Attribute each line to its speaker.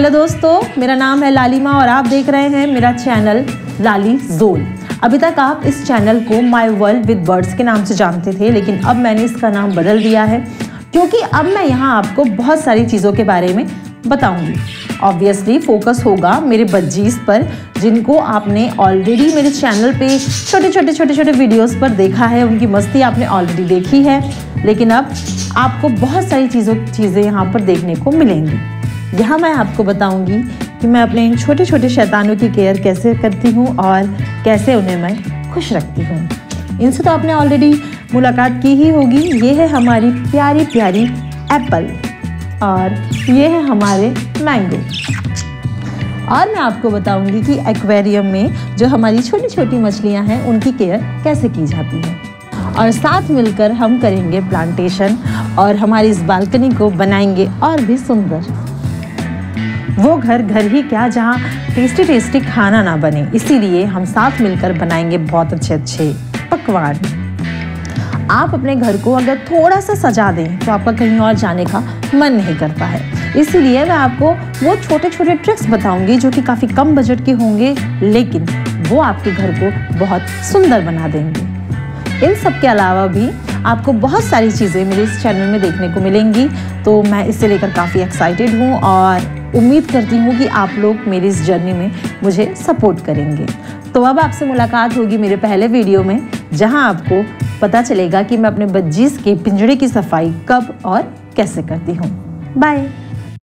Speaker 1: Hello दोस्तों, मेरा नाम है लालिमा और आप देख रहे हैं मेरा चैनल लाली जोन अभी तक आप इस चैनल को माय वर्ल्ड विद बर्ड्स के नाम से जानते थे, लेकिन अब मैंने इसका नाम बदल दिया है, क्योंकि अब मैं यहाँ आपको बहुत सारी चीज़ों के बारे में बताऊँगी। ऑब्वियसली फोकस होगा मेरे बज्जीज पर, जिनको आपने ऑलरेडी मेरे चैनल पे छोटे छोटे छोटे छोटे वीडियोस पर देखा है, उनकी मस्ती आपने ऑलरेडी देखी है, लेकिन अब आपको बहुत सारी चीज़ों, चीज़ें यहाँ पर देखने को मिलेंगी। यहाँ मैं आपको बताऊँगी कि मैं अपने इन छोटे छोटे शैतानों की केयर कैसे करती हूँ और कैसे उन्हें मैं खुश रखती हूँ। इनसे तो आपने ऑलरेडी मुलाकात की ही होगी। ये है हमारी प्यारी प्यारी एप्पल और ये है हमारे मैंगो। और मैं आपको बताऊँगी कि एक्वेरियम में जो हमारी छोटी छोटी मछलियाँ हैं, उनकी केयर कैसे की जाती है। और साथ मिलकर हम करेंगे प्लांटेशन और हमारी इस बालकनी को बनाएँगे और भी सुंदर। वो घर घर ही क्या जहाँ टेस्टी टेस्टी खाना ना बने। इसीलिए हम साथ मिलकर बनाएँगे बहुत अच्छे अच्छे पकवान। आप अपने घर को अगर थोड़ा सा सजा दें तो आपका कहीं और जाने का मन नहीं करता है। इसीलिए मैं आपको वो छोटे छोटे ट्रिक्स बताऊँगी, जो कि काफ़ी कम बजट के होंगे, लेकिन वो आपके घर को बहुत सुंदर बना देंगे। इन सब के अलावा भी आपको बहुत सारी चीज़ें मेरे इस चैनल में देखने को मिलेंगी तो मैं इससे लेकर काफ़ी एक्साइटेड हूँ और उम्मीद करती हूँ कि आप लोग मेरी इस जर्नी में मुझे सपोर्ट करेंगे। तो अब आपसे मुलाकात होगी मेरे पहले वीडियो में, जहाँ आपको पता चलेगा कि मैं अपने बज्जीस के पिंजड़े की सफ़ाई कब और कैसे करती हूँ। बाय